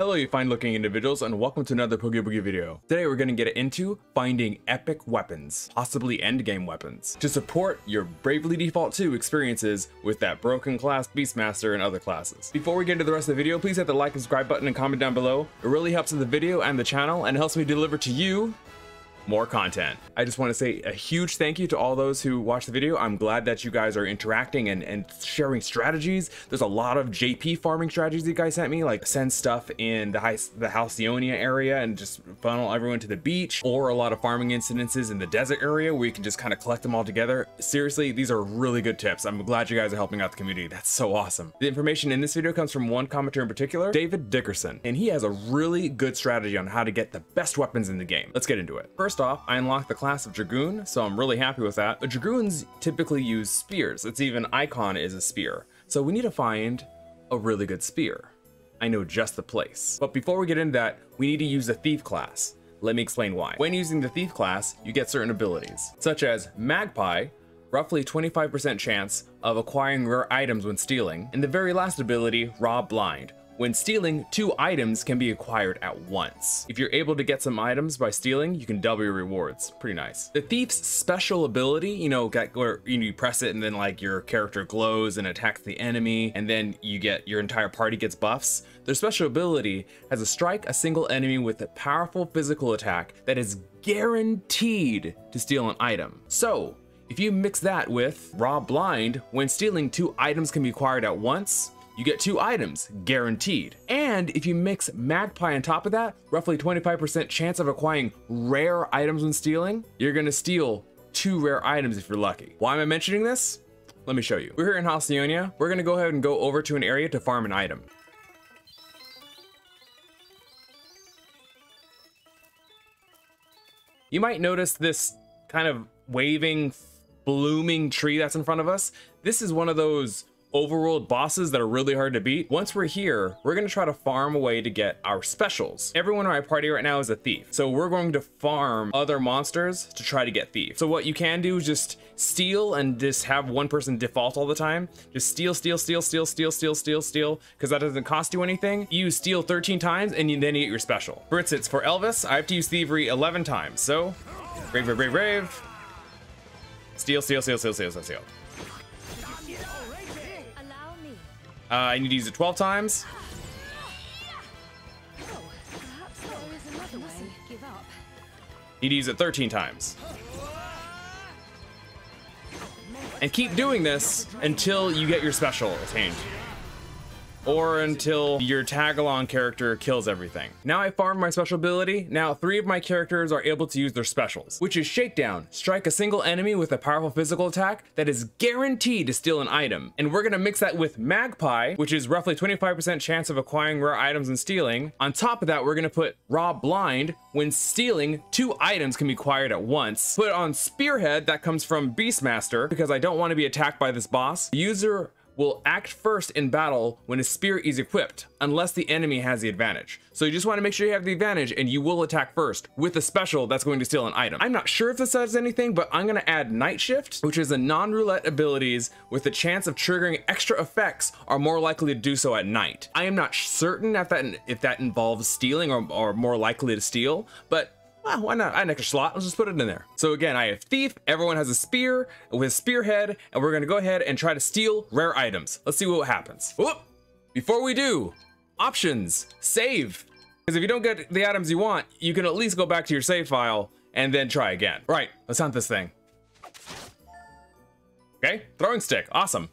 Hello you fine looking individuals and welcome to another Poogie Boogie video. Today we're going to get into finding epic weapons, possibly endgame weapons, to support your Bravely Default 2 experiences with that broken class Beastmaster and other classes. Before we get into the rest of the video, please hit the like and subscribe button and comment down below. It really helps the video and the channel and helps me deliver to you more content. I just want to say a huge thank you to all those who watched the video. I'm glad that you guys are interacting and, and sharing strategies. There's a lot of JP farming strategies you guys sent me, like send stuff in the, high, the Halcyonia area and just funnel everyone to the beach, or a lot of farming incidences in the desert area where you can just kind of collect them all together. Seriously, these are really good tips. I'm glad you guys are helping out the community. That's so awesome. The information in this video comes from one commenter in particular, David Dickerson, and he has a really good strategy on how to get the best weapons in the game. Let's get into it. First off, I unlocked the class of Dragoon, so I'm really happy with that. But Dragoons typically use spears. Its even icon is a spear. So we need to find a really good spear. I know just the place. But before we get into that, we need to use the Thief class. Let me explain why. When using the Thief class, you get certain abilities, such as Magpie, roughly 25% chance of acquiring rare items when stealing, and the very last ability, Rob Blind, when stealing, two items can be acquired at once. If you're able to get some items by stealing, you can double your rewards. Pretty nice. The thief's special ability, you know, where you, know, you press it and then like your character glows and attacks the enemy, and then you get your entire party gets buffs. Their special ability has a strike a single enemy with a powerful physical attack that is guaranteed to steal an item. So, if you mix that with Rob Blind, when stealing, two items can be acquired at once, you get two items, guaranteed. And if you mix Magpie on top of that, roughly 25% chance of acquiring rare items when stealing, you're gonna steal two rare items if you're lucky. Why am I mentioning this? Let me show you. We're here in Halcyonia. We're gonna go ahead and go over to an area to farm an item. You might notice this kind of waving, blooming tree that's in front of us. This is one of those overworld bosses that are really hard to beat. Once we're here, we're gonna try to farm a way to get our specials. Everyone in my party right now is a thief. So we're going to farm other monsters to try to get thief. So what you can do is just steal and just have one person default all the time. Just steal, steal, steal, steal, steal, steal, steal, steal, because that doesn't cost you anything. You steal 13 times and you, then you get your special. For instance, for Elvis, I have to use thievery 11 times. So, brave, brave, brave, brave. Steal, steal, steal, steal, steal, steal, steal. Uh, I need to use it 12 times. Need to use it 13 times. And keep doing this until you get your special attained or until your tag-along character kills everything. Now I farmed my special ability, now three of my characters are able to use their specials, which is Shakedown, strike a single enemy with a powerful physical attack that is guaranteed to steal an item. And we're gonna mix that with Magpie, which is roughly 25% chance of acquiring rare items and stealing. On top of that, we're gonna put Raw Blind, when stealing, two items can be acquired at once. Put on Spearhead, that comes from Beastmaster, because I don't wanna be attacked by this boss. user will act first in battle when a spear is equipped, unless the enemy has the advantage. So you just want to make sure you have the advantage and you will attack first with a special that's going to steal an item. I'm not sure if this says anything, but I'm going to add Night Shift, which is a non-roulette abilities with the chance of triggering extra effects are more likely to do so at night. I am not certain if that, if that involves stealing or, or more likely to steal, but well, why not? I an extra slot. Let's just put it in there. So again, I have Thief. Everyone has a spear with Spearhead, and we're gonna go ahead and try to steal rare items. Let's see what happens. Whoop! Before we do, options, save. Because if you don't get the items you want, you can at least go back to your save file and then try again. Right, let's hunt this thing. Okay, throwing stick, awesome.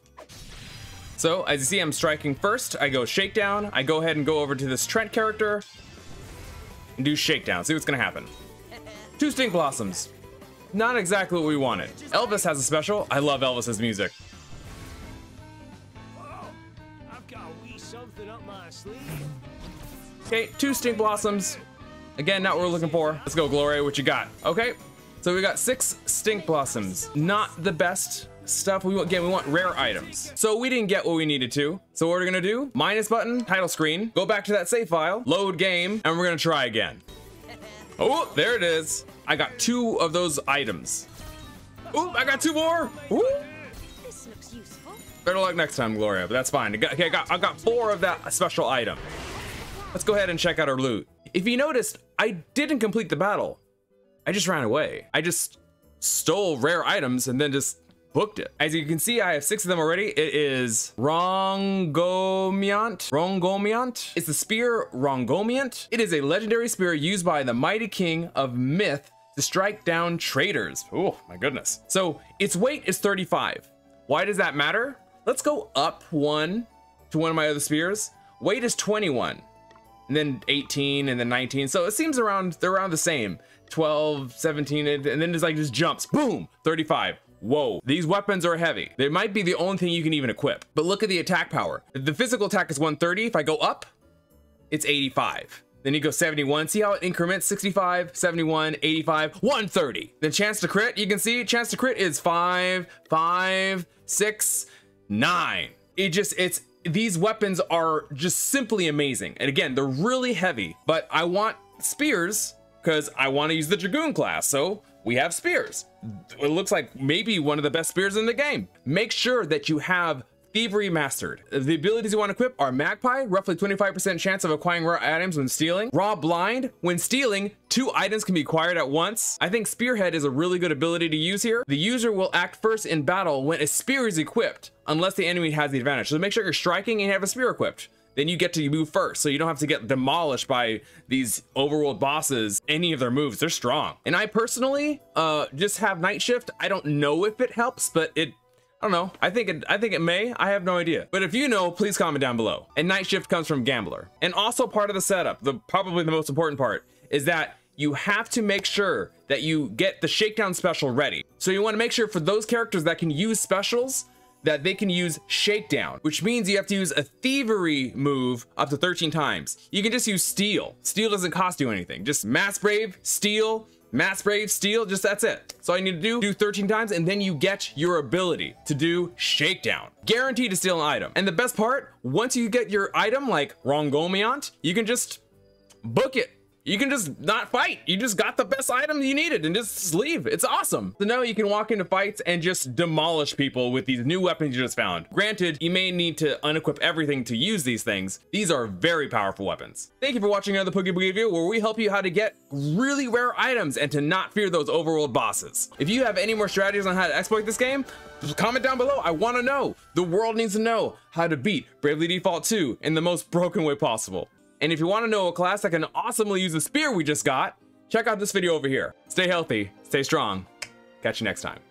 So as you see, I'm striking first. I go shakedown. I go ahead and go over to this Trent character and do shakedown. See what's gonna happen. Two stink blossoms. Not exactly what we wanted. Elvis has a special. I love Elvis's music. Okay, two stink blossoms. Again, not what we're looking for. Let's go, Gloria. What you got? Okay, so we got six stink blossoms. Not the best stuff. We again, we want rare items. So we didn't get what we needed to. So what are we're gonna do? Minus button, title screen. Go back to that save file, load game, and we're gonna try again. Oh, there it is. I got two of those items. Oh, I got two more. Ooh. This looks useful. Better luck next time, Gloria, but that's fine. Okay, I got, I got four of that special item. Let's go ahead and check out our loot. If you noticed, I didn't complete the battle. I just ran away. I just stole rare items and then just booked it. As you can see, I have six of them already. It is Rongomiant. Rongomiant. It's the spear Rongomiant. It is a legendary spear used by the mighty king of myth to strike down traitors. Oh my goodness. So its weight is 35. Why does that matter? Let's go up one to one of my other spears. Weight is 21 and then 18 and then 19. So it seems around, they're around the same. 12, 17, and then it's like just jumps, boom, 35. Whoa, these weapons are heavy. They might be the only thing you can even equip. But look at the attack power. The physical attack is 130. If I go up, it's 85. Then you go 71. See how it increments? 65, 71, 85, 130. Then chance to crit, you can see chance to crit is 5, 5, 6, 9. It just, it's, these weapons are just simply amazing. And again, they're really heavy, but I want spears because I want to use the Dragoon class. So we have spears. It looks like maybe one of the best spears in the game. Make sure that you have Thievery Mastered. The abilities you want to equip are Magpie, roughly 25% chance of acquiring rare items when stealing. Raw Blind, when stealing, two items can be acquired at once. I think Spearhead is a really good ability to use here. The user will act first in battle when a spear is equipped, unless the enemy has the advantage. So make sure you're striking and you have a spear equipped then you get to move first. So you don't have to get demolished by these overworld bosses, any of their moves. They're strong. And I personally uh, just have night shift. I don't know if it helps, but it I don't know. I think it I think it may. I have no idea. But if you know, please comment down below. And night shift comes from Gambler. And also part of the setup, the probably the most important part, is that you have to make sure that you get the shakedown special ready. So you want to make sure for those characters that can use specials, that they can use Shakedown, which means you have to use a Thievery move up to 13 times. You can just use Steal. Steal doesn't cost you anything. Just Mass Brave, Steal, Mass Brave, Steal, just that's it. So you need to do, do 13 times, and then you get your ability to do Shakedown. Guaranteed to steal an item. And the best part, once you get your item like Rongomiant, you can just book it you can just not fight. You just got the best item you needed and just leave. It's awesome. So now you can walk into fights and just demolish people with these new weapons you just found. Granted, you may need to unequip everything to use these things. These are very powerful weapons. Thank you for watching another Poogie Boogie video where we help you how to get really rare items and to not fear those overworld bosses. If you have any more strategies on how to exploit this game, comment down below. I want to know. The world needs to know how to beat Bravely Default 2 in the most broken way possible. And if you want to know a class that can awesomely use the spear we just got, check out this video over here. Stay healthy, stay strong. Catch you next time.